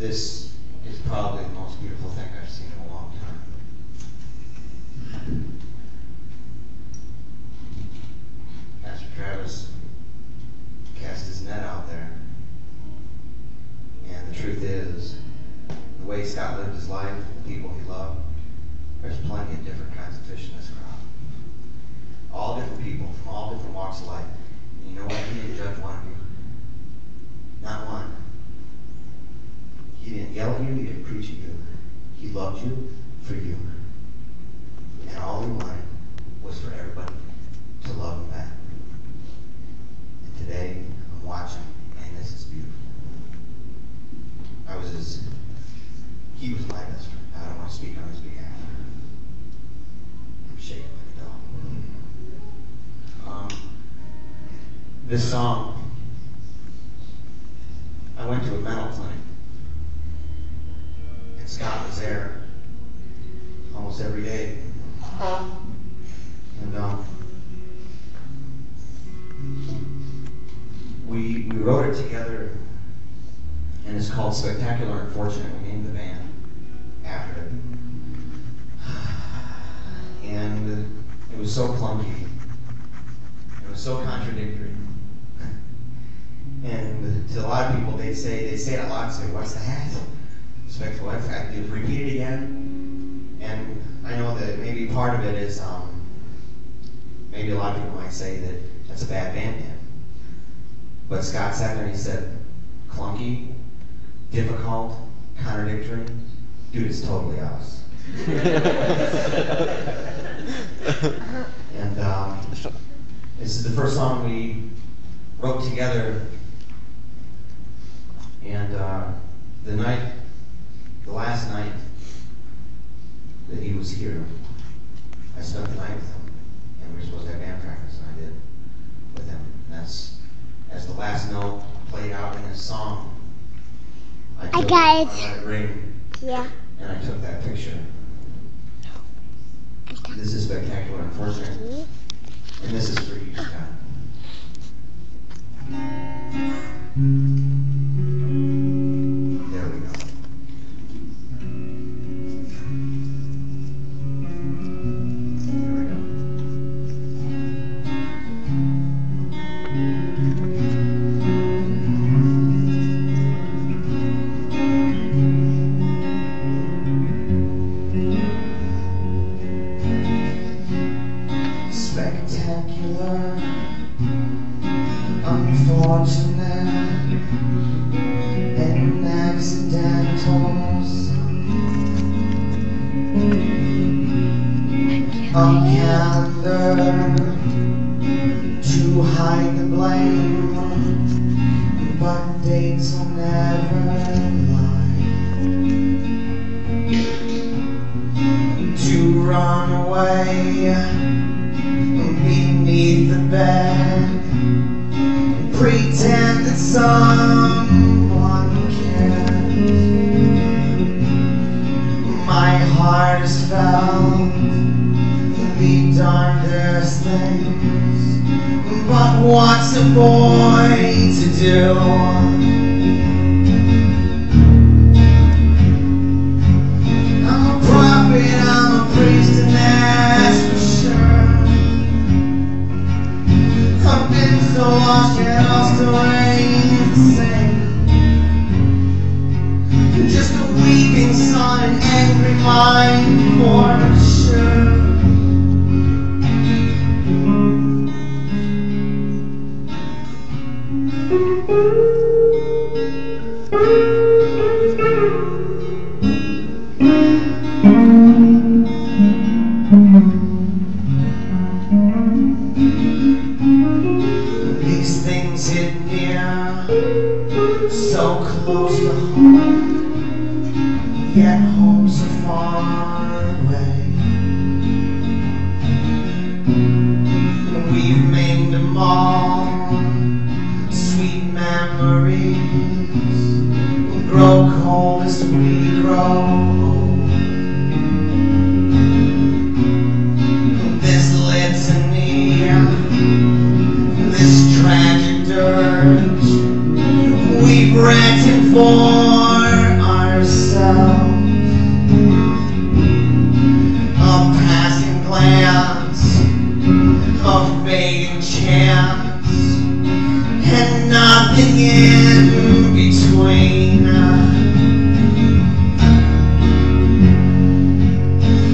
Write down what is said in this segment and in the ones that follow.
This is probably the most beautiful thing I've seen in a long time. Pastor Travis cast his net out there. And the truth is, the way Scott lived his life, the people he loved, there's plenty of different kinds of fish in this crowd. All different people from all different walks of life. And you know what? He didn't judge one of you. Not one. He he preach at you. He loved you for you. And all he wanted was for everybody to love him back. And today, I'm watching, and this is beautiful. I was his, he was my best friend. I don't want to speak on his behalf. I'm shaking like a dog. Um, this song, I went to a mental clinic. Scott was there almost every day. And um, we, we wrote it together, and it's called Spectacular Unfortunate. We named the band after it. And it was so clunky. It was so contradictory. And to a lot of people, they say they say it a lot. Say, "What's that?" Spectacular. I have to repeat it again. And I know that maybe part of it is um, maybe a lot of people might say that that's a bad band name. But Scott sat there and he said, "Clunky, difficult, contradictory." Dude, it's totally us. and um, this is the first song we wrote together. And uh, the night, the last night that he was here, I spent the night with him. And we were supposed to have band practice, and I did with him. And that's as the last note played out in his song. I, I took got it. I let it ring, Yeah. and I took that picture. This is spectacular, unfortunate. Mm-hmm. And this is for you, unfortunate, and accidentals. Ungathered to hide the blame, but dates will never lie. To run away beneath the bed, pretend that mind, for sure. These of fading chance and nothing in between.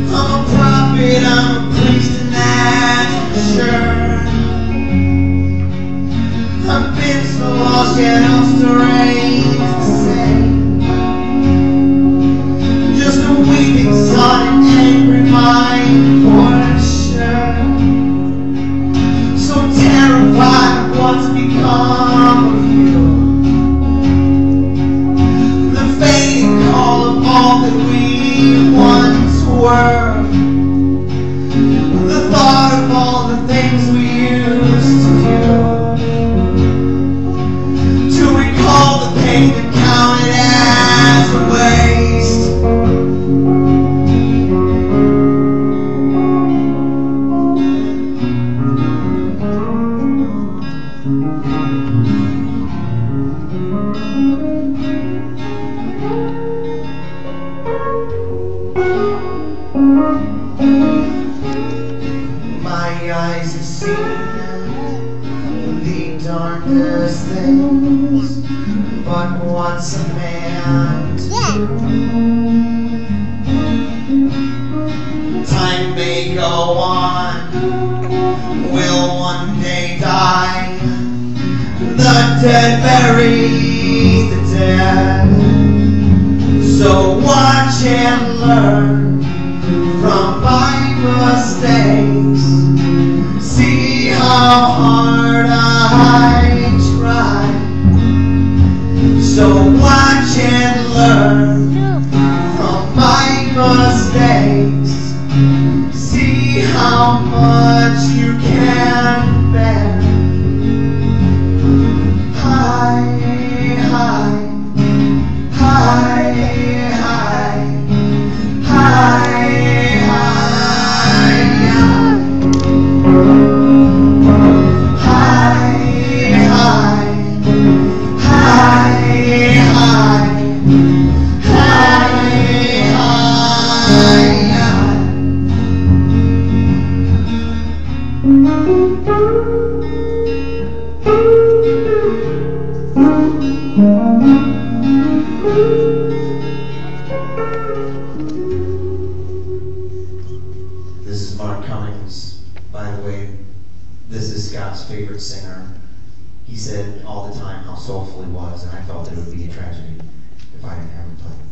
I'm a prophet, I'm a priest, and for sure. I've been so lost, yet Time may go on, will one day die. The dead bury the dead. So watch and learn mistakes. See how much This is Mark Cummings. By the way, this is Scott's favorite singer. He said all the time how soulful he was, and I felt it would be a tragedy if I didn't have him play.